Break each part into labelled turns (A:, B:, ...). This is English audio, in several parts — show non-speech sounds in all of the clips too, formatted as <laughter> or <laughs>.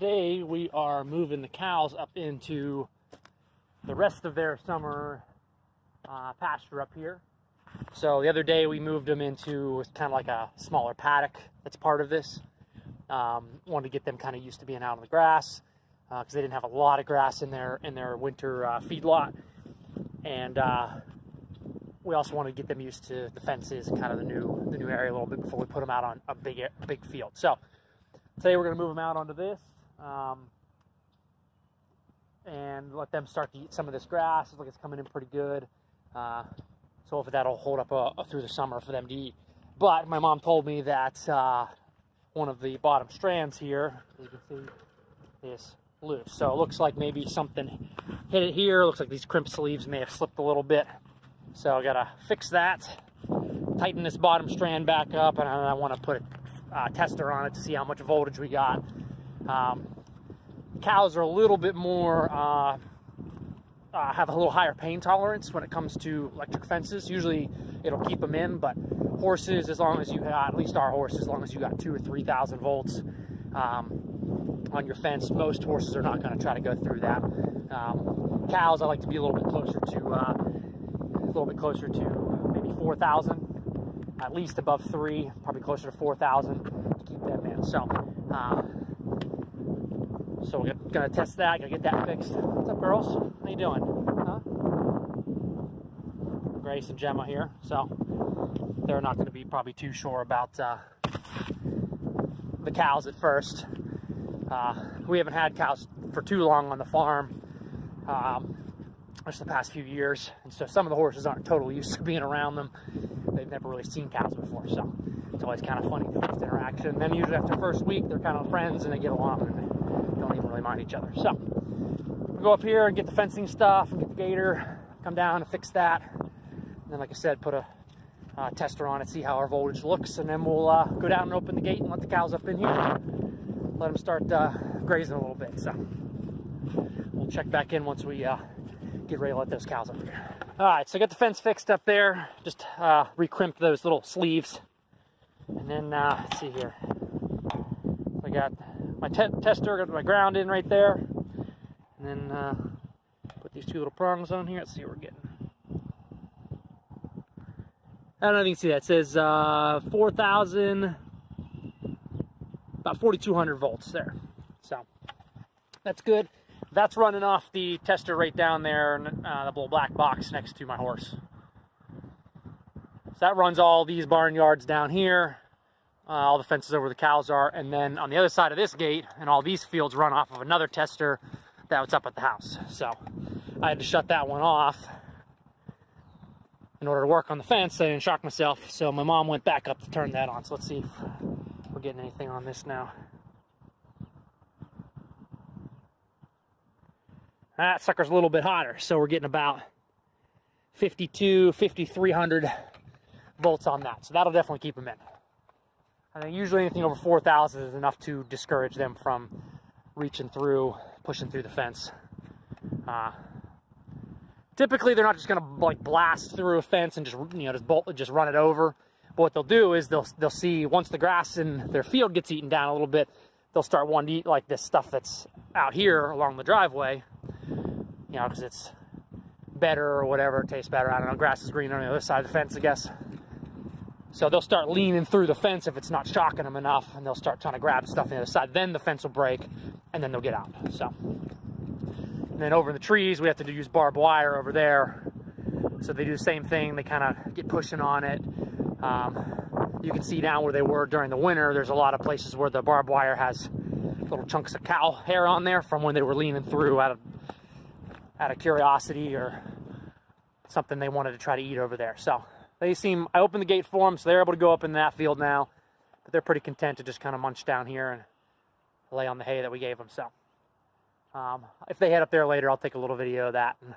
A: today we are moving the cows up into the rest of their summer uh, pasture up here. So the other day we moved them into kind of like a smaller paddock that's part of this. Um, wanted to get them kind of used to being out on the grass because uh, they didn't have a lot of grass in their in their winter uh, feed lot, and uh, we also wanted to get them used to the fences and kind of the new the new area a little bit before we put them out on a big big field. So today we're going to move them out onto this um, and let them start to eat some of this grass. Looks like it's coming in pretty good. Uh, so hopefully that'll hold up uh, through the summer for them to eat. But my mom told me that uh, one of the bottom strands here, as you can see, is loose. So it looks like maybe something hit it here. Looks like these crimp sleeves may have slipped a little bit. So I gotta fix that, tighten this bottom strand back up, and I, want to put a uh, tester on it to see how much voltage we got. Um, cows are a little bit more, uh, uh, have a little higher pain tolerance when it comes to electric fences. Usually it'll keep them in, but horses, as long as you have, at least our horse, as long as you got two or 3,000 volts um, on your fence, most horses are not going to try to go through that. Um, cows, I like to be a little bit closer to, uh, a little bit closer to maybe 4,000, at least above three, probably closer to 4,000 to keep them in. So, uh, so we're gonna test that, gonna get that fixed. What's up, girls? How you doing? Huh? Grace and Gemma here. So they're not gonna be probably too sure about uh, the cows at first. Uh, we haven't had cows for too long on the farm, um, just the past few years, and so some of the horses aren't totally used <laughs> to being around them. They've never really seen cows before, so it's always kind of funny the first interaction. And then usually after the first week, they're kind of friends and they get along. Don't even really mind each other. So we'll go up here and get the fencing stuff and get the gator, come down and fix that. And then, like I said, put a uh, tester on it, see how our voltage looks, and then we'll uh, go down and open the gate and let the cows up in here. Let them start uh, grazing a little bit. So we'll check back in once we uh, get ready to let those cows up here. All right, so I got the fence fixed up there. Just uh, recrimped those little sleeves. And then, uh, let's see here. I got my te tester, got my ground in right there. And then uh, put these two little prongs on here. Let's see what we're getting. I don't know if you can see that. It says uh, 4,000, about 4,200 volts there. So that's good. That's running off the tester right down there, uh, the little black box next to my horse. So that runs all these barnyards down here uh, all the fences over the cows are. And then on the other side of this gate and all these fields run off of another tester that was up at the house. So I had to shut that one off in order to work on the fence. I didn't shock myself. So my mom went back up to turn that on. So let's see if we're getting anything on this now. That sucker's a little bit hotter. So we're getting about 52, 5300 volts on that. So that'll definitely keep them in. I think usually anything over 4,000 is enough to discourage them from reaching through, pushing through the fence. Uh, typically, they're not just going to like blast through a fence and just you know just bolt, just run it over. But what they'll do is they'll they'll see once the grass in their field gets eaten down a little bit, they'll start wanting to eat like this stuff that's out here along the driveway. You know, because it's better or whatever, it tastes better. I don't know. Grass is green on the other side of the fence, I guess. So they'll start leaning through the fence if it's not shocking them enough, and they'll start trying to grab stuff on the other side. Then the fence will break, and then they'll get out. So, and then over in the trees, we have to use barbed wire over there. So they do the same thing. They kind of get pushing on it. Um, you can see down where they were during the winter. There's a lot of places where the barbed wire has little chunks of cow hair on there from when they were leaning through out of out of curiosity or something they wanted to try to eat over there. So they seem, I opened the gate for them, so they're able to go up in that field now. But they're pretty content to just kind of munch down here and lay on the hay that we gave them. So um, if they head up there later, I'll take a little video of that. And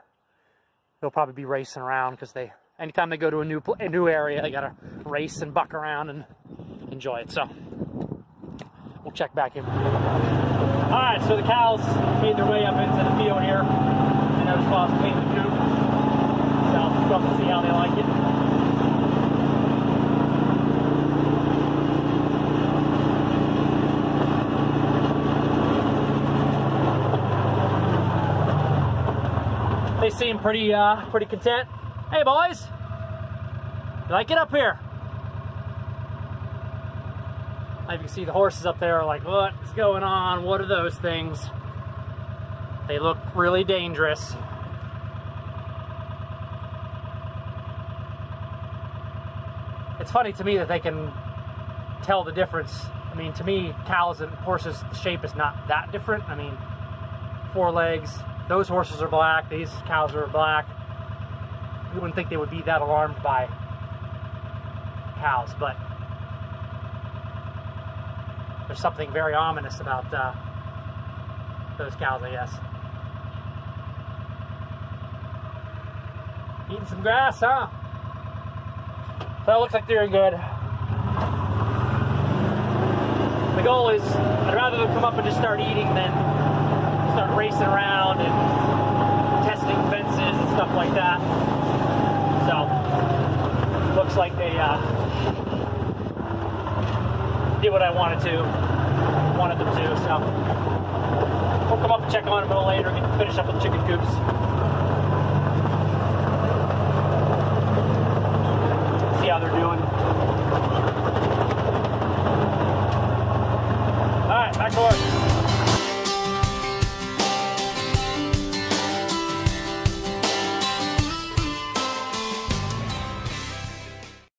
A: they'll probably be racing around because they, anytime they go to a new, a new area, they got to race and buck around and enjoy it. So we'll check back in. All right, so the cows made their way up into the field here. And I to clean the coop south and see how they like it. They seem pretty, uh, pretty content. Hey boys, you like it up here? As you can see, the horses up there are like, what is going on? What are those things? They look really dangerous. It's funny to me that they can tell the difference. I mean, to me, cows and horses, the shape is not that different. I mean, four legs. Those horses are black. These cows are black. You wouldn't think they would be that alarmed by cows, but there's something very ominous about uh, those cows, I guess. Eating some grass, huh? It looks like they're good. The goal is, I'd rather them come up and just start eating than start racing around and testing fences and stuff like that. So, looks like they uh, did what I wanted to, wanted them to. So, we'll come up and check on them a little later, and finish up with chicken coops. See how they're doing.